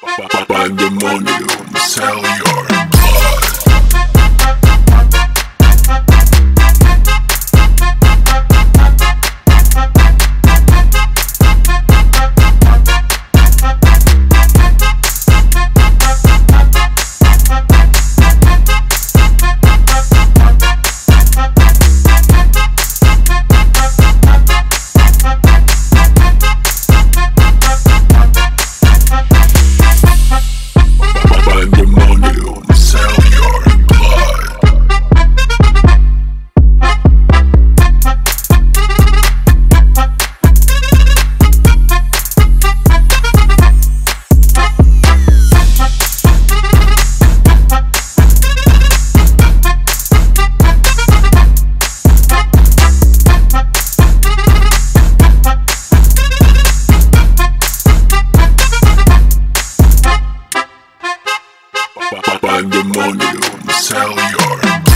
Pandemonium, sell your like the money on the cellular.